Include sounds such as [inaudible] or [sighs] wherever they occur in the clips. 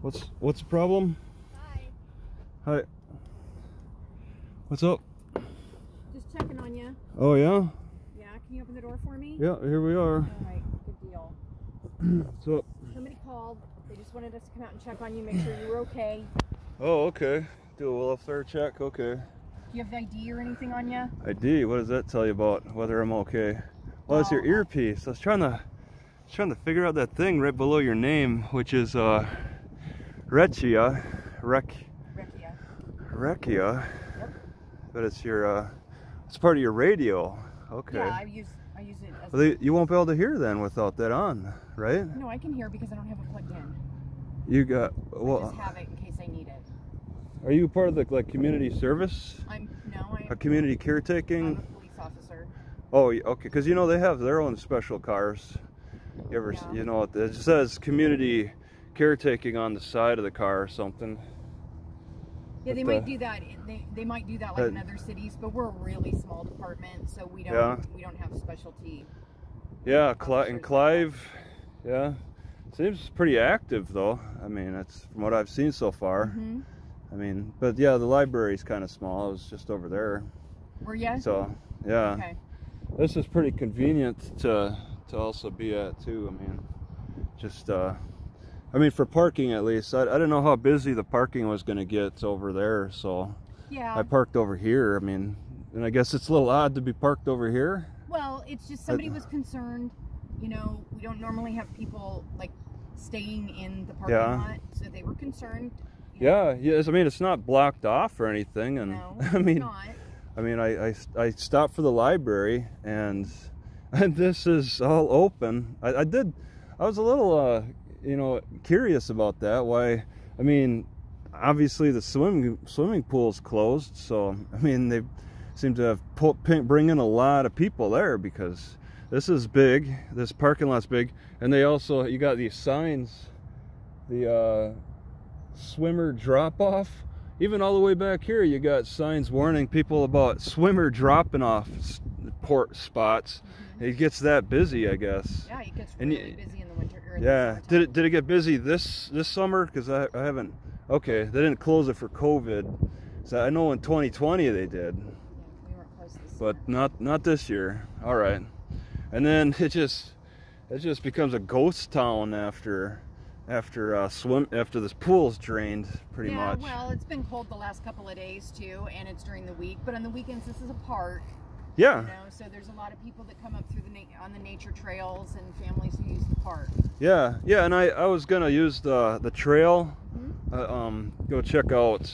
What's what's the problem? Hi. Hi. What's up? Just checking on you. Oh yeah? Yeah, can you open the door for me? Yeah, here we are. All right, good deal. [clears throat] What's up? Somebody called. They just wanted us to come out and check on you, make sure you were okay. Oh, okay. Do a welfare check. Okay. Do you have ID or anything on you? ID. What does that tell you about whether I'm okay? Well, it's your earpiece. I was trying to, I was trying to figure out that thing right below your name, which is uh, Recchia, Rec. Recchia. Yep. But it's your, uh, it's part of your radio. Okay. Yeah, I use I use it as Well, they, you won't be able to hear then without that on, right? No, I can hear because I don't have it plugged in. You got well. I just have it in case I need it. Are you part of the like community service, I'm no, I, a community caretaking. I'm a police officer. Oh, okay. Because you know they have their own special cars. You ever, Yeah. you know, it says community caretaking on the side of the car or something. Yeah, they But, might uh, do that. They they might do that like uh, in other cities, but we're a really small department, so we don't Yeah. we don't have specialty. Yeah, Officers and. Clive. Yeah, seems pretty active though. I mean, that's from what I've seen so far. hmm I mean, but yeah, the library's kind of small. It was just over there. Were you? So yeah, Okay. this is pretty convenient to to also be at too. I mean, just uh, I mean for parking at least. I, I didn't know how busy the parking was going to get over there, so Yeah. I parked over here. I mean, and I guess it's a little odd to be parked over here. Well, it's just somebody was concerned. You know, we don't normally have people like staying in the parking Yeah. lot, so they were concerned. know. Yeah, yes. I mean, it's not blocked off or anything, and No, [laughs] I mean, not. I mean, I, I, I stopped for the library and [laughs] and this is all open. I, I did, I was a little, uh, you know, curious about that. Why? I mean, obviously the swimming swimming pool's closed, so [laughs] I mean they seem to have pull, bring in a lot of people there because this is big. This parking lot's big, and they also you got these signs, the uh, swimmer drop off even all the way back here you got signs warning people about swimmer dropping off port spots. Mhm. it gets that busy i guess. Yeah, it gets really y- busy in the winter. In the yeah did it did it get busy this this summer? Because I, I haven't okay they didn't close it for covid. So i know in 2020 they did. Yeah, we weren't close this but not not this year. All right. And then it just it just becomes a ghost town after after uh swim after this pool's drained pretty yeah, much well, it's been cold the last couple of days too, and it's during the week. But on the weekends, this is a park. yeah You know, so there's a lot of people that come up through the on the nature trails and families who use the park. Yeah, yeah, and I, I was gonna use the the trail, Mhm. uh, um, go check out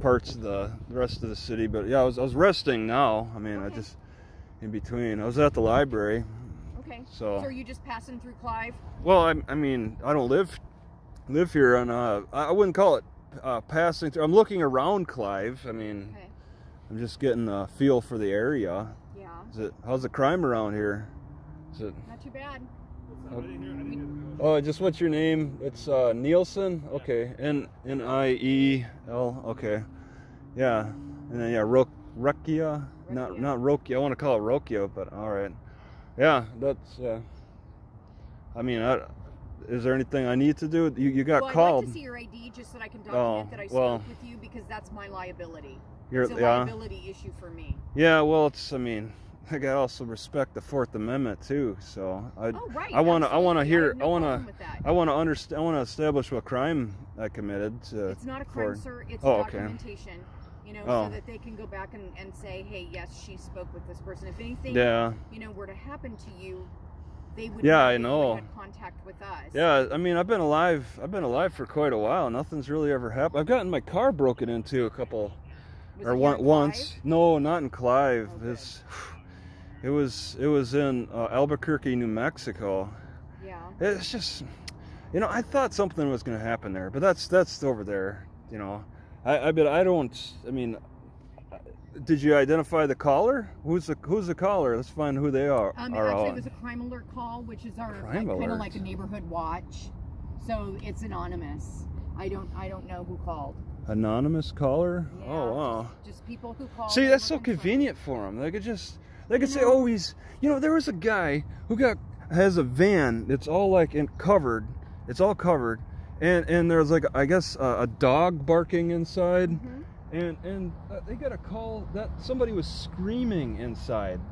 parts of the, the rest of the city. But yeah, I was I was resting now. I mean, I just in between. I was at the library, Okay. so So are you just passing through Clive? well, I, I mean, I don't live live here, and uh, I I wouldn't call it uh, passing through. I'm looking around Clive. I mean, Okay. I'm just getting a feel for the area. Yeah. Is it how's the crime around here? Is it? Not too bad. Oh, just what's your name? It's uh, Nielson. Okay, N N I E L. Okay, yeah, and then yeah, Ro- Rokia. Not not Rokia. I want to call it Rokia, but all right. Yeah, that's. Uh, I mean, I, is there anything I need to do? You you got well, I'd called. like to see your ID just so that I can Oh, document that I well. spoke with you because that's my liability. You're, it's a yeah, liability issue for me. yeah. Well, it's. I mean, [laughs] I got also respect the Fourth Amendment too. So I Oh right. I wanna- I wanna hear- have no I with that. I want to understand. I want to establish what crime I committed. To, It's not a crime, for- sir. It's Oh, okay. documentation. You know, Oh. so that they can go back and, and say, hey, yes, she spoke with this person. If anything, yeah. you know, were to happen to you, they would. Yeah, I know. contact with us. Yeah, I mean, I've been alive. I've been alive for quite a while. Nothing's really ever happened. I've gotten my car broken into a couple, Was or one, once. No, not in Clive. Oh. It's, [sighs] it was it was in uh, Albuquerque, New Mexico. Yeah. It's just, you know, I thought something was going to happen there, but that's that's over there. You know, I I bet I don't. I mean, did you identify the caller? Who's the who's the caller? Let's find who they are. Um, are actually, on. it was a crime alert call, which is our like, kind of like a neighborhood watch. So it's anonymous. I don't I don't know who called. Anonymous caller. Yeah, oh wow. Just, just people who call. See, that's so convenient for them. They could just, they could say, know- "Oh, he's," you know, there was a guy who got has a van that's all like in covered, it's all covered, and and there's like I guess a, a dog barking inside, Mhm. And and uh, they got a call that somebody was screaming inside. [laughs]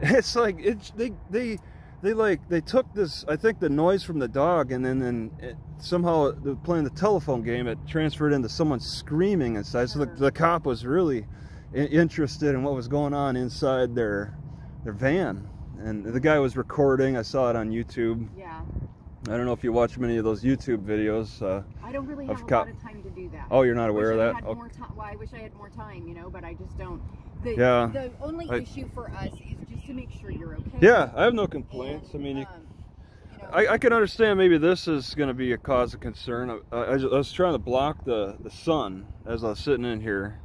It's like it's they they they like they took this I think the noise from the dog and then then it, somehow playing the telephone game it transferred into someone screaming inside. So the, the cop was really interested in what was going on inside their their van. And the guy was recording. I saw it on YouTube. Yeah. I don't know if you watch many of those YouTube videos. Uh, I don't really have a lot of time to do that. oh, you're not aware of that? Okay. Well, I wish I had more time, you know, but I just don't. The, Yeah. The only I- issue for us is just to make sure you're okay. Yeah, I have no complaints. I mean, you, um, you know, I, I can understand maybe this is going to be a cause of concern. I, I, I was trying to block the, the sun as I was sitting in here.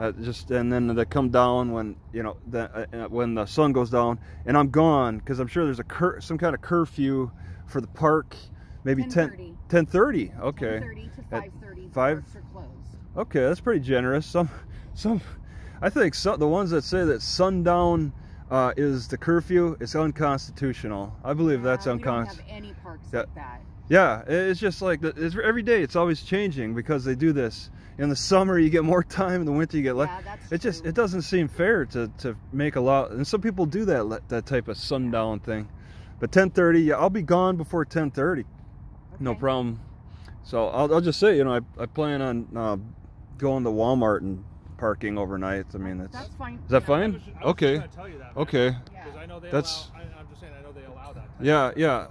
Uh, just and then they come down when you know the, uh, when the sun goes down, and I'm gone because I'm sure there's a cur- some kind of curfew for the park. Maybe 10 10:30. 10:30. Okay. 10:30 to At 5:30. five? Parks are closed. Okay, that's pretty generous. Some, some, I think some, the ones that say that sundown uh, is the curfew it's unconstitutional. I believe that's don't unconstitutional. any parks Yeah. Like that. Yeah, it's just like the- it's every day. It's always changing because they do this. In the summer, you get more [laughs] time. In the winter, you get less. Yeah, It just true. it doesn't seem fair to, to make a lot. And some people do that that type of sundown thing. But 10:30, yeah, I'll be gone before 10:30. No Okay. problem. So I'll, I'll just say, you know, I, I plan on uh, going to Walmart and parking overnight. I mean, that's That's fine. is that Yeah. fine? I was, I was Okay. Just tell you that, Okay. Yeah. Because I know they That's- allow. I, I'm just saying. I know they allow that. Yeah, of- yeah,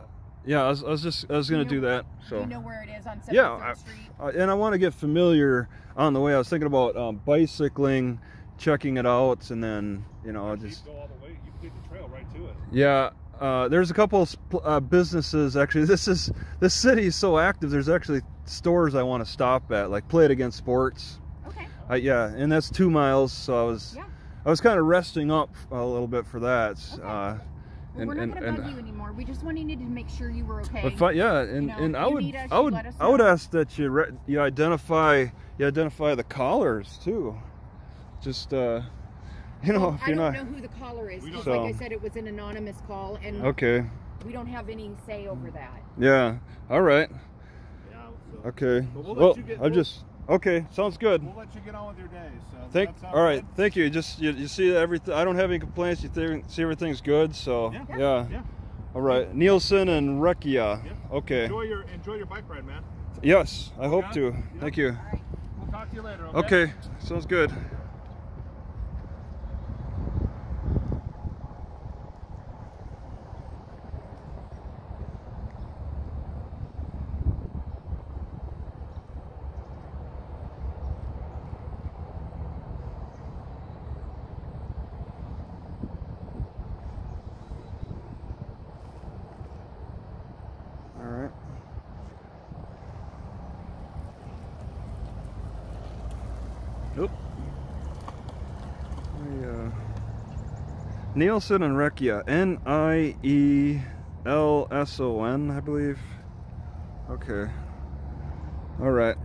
yeah. I was, I was just I was gonna You do that. Do So you know where it is on 73rd Yeah, I- Street? uh, and I want to get familiar on the way. I was thinking about um, bicycling, checking it out, and then you know Actually, just you go all the way. You can take the trail right to it. Yeah, uh, there's a couple of uh, businesses actually. [laughs] This is this city is so active. There's actually stores I want to stop at, like Play It Again Sports. Okay. Uh, yeah, and that's two miles. So I was Yeah. I was kind of resting up a little bit for that. Okay. Well, and we're not and, going to and bug you anymore. We just wanted to make sure you were okay. but fi- yeah, and, know, and I would us, I would I would ask that you re- you identify you identify the callers too. Just uh, you know Well, if I you're don't not know who the caller is because, don't- like I said, it was an anonymous call, and okay. we don't have any say over that. Yeah. All right. Yeah. So Okay. But we'll let well, you get- I'm just okay. Sounds good. we'll let you get on with your day. So Thank. All right. good? Thank you. Just you, you see everything. I don't have any complaints. You th- see everything's good. So Yeah. yeah. Yeah. All right. Nielson and Recchia. Yeah. Okay. Enjoy your enjoy your bike ride, man. Yes. I hope to. Yeah. Thank you. Right. We'll talk to you later. Okay. Okay. Sounds good. All right. Nope. I, uh, Nielson and Recchia. N I E L S O N, I believe. Okay. All right.